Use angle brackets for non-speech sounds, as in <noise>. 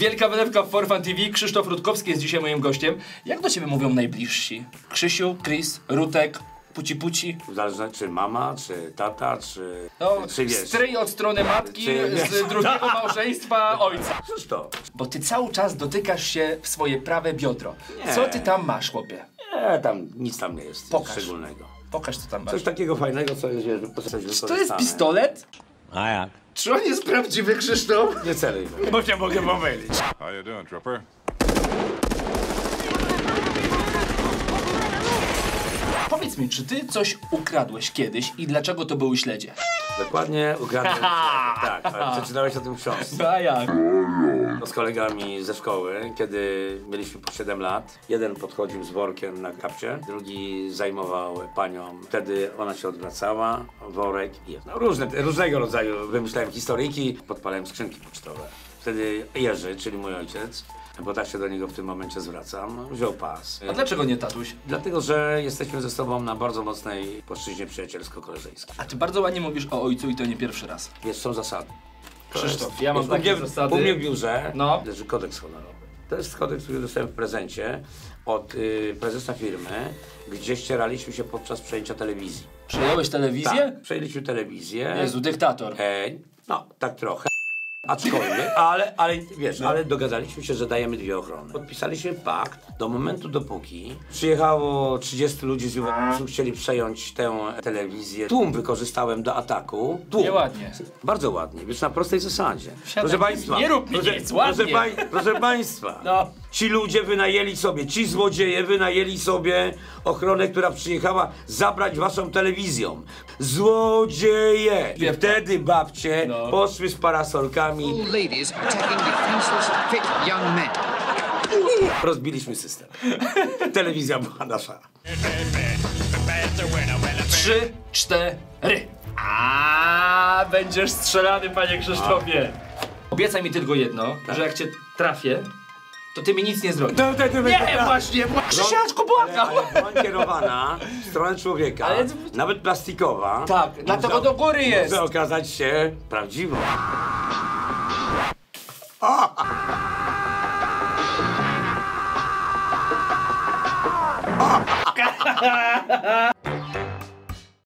Wielka wylewka w Forfan TV. Krzysztof Rutkowski jest dzisiaj moim gościem. Jak do ciebie mówią najbliżsi? Krzysiu, Chris, Rutek, Puci Puci? Zależy czy mama, czy tata, czy, No, czy wiesz. stryj od strony matki, Czy z drugiego <laughs> małżeństwa ojca. Cóż to? Bo ty cały czas dotykasz się w swoje prawe biodro. Nie. Co ty tam masz, chłopie? Nie, tam nic tam nie jest Pokaż. szczególnego. Pokaż, co tam masz. Coś takiego fajnego, co jest, wiesz, coś Czy to jest pistolet? A jak? Czy on jest prawdziwy, Krzysztof? Nie celuj, bo się mogę pomylić. How you doing, Trooper? Powiedz mi, czy ty coś ukradłeś kiedyś i dlaczego to były śledzie? Dokładnie ukradłem <laughs> Tak, ale przeczytałeś o tym w książce. A jak? No, z kolegami ze szkoły, kiedy mieliśmy po 7 lat. Jeden podchodził z workiem na kapcie, drugi zajmował panią. Wtedy ona się odwracała, worek i no, różne, różnego rodzaju wymyślałem historyjki, podpalałem skrzynki pocztowe. Wtedy Jerzy, czyli mój ojciec, bo tak się do niego w tym momencie zwracam, wziął pas. A dlaczego nie tatuś? Dlatego, że jesteśmy ze sobą na bardzo mocnej płaszczyźnie przyjacielsko-koleżeńskiej. A ty bardzo ładnie mówisz o ojcu i to nie pierwszy raz. Wiesz, są zasady. To Krzysztof, jest- ja mam takie mnie, zasady. U mnie w biurze No. leży kodeks honorowy. To jest kodeks, który dostałem w prezencie od y, prezesa firmy, gdzie ścieraliśmy się podczas przejęcia telewizji. Przejąłeś telewizję? Tak, przejęliśmy telewizję. Jezu, dyktator. E, no, tak trochę. Aczkolwiek, ale, ale wiesz, ale dogadaliśmy się, że dajemy dwie ochrony. Podpisaliśmy pakt do momentu, dopóki przyjechało 30 ludzi z Juventusu, chcieli przejąć tę telewizję. Tłum wykorzystałem do ataku. Tłum. Nieładnie. Bardzo ładnie, wiesz, na prostej zasadzie. Siadaj, Proszę Państwa, nie rób mi proszę, nic, ładnie. proszę, pań, proszę Państwa, No. Ci ludzie wynajęli sobie, ci złodzieje wynajęli sobie ochronę, która przyjechała zabrać Waszą telewizją. Złodzieje! I wtedy babcie No. poszły z parasolkami, rozbiliśmy system. <laughs> Telewizja była nasza. Trzy, cztery. A będziesz strzelany, panie Krzysztofie. Obiecaj mi tylko jedno, że jak cię trafię, to ty mi nic nie zrobisz. No, tak, nie, tak, właśnie, Krzysiaczku, błagam! No, Broń kierowana w stronę człowieka, Ale... nawet plastikowa. Tak, dlatego do góry jest. Może okazać się prawdziwą. O! <laughs> o!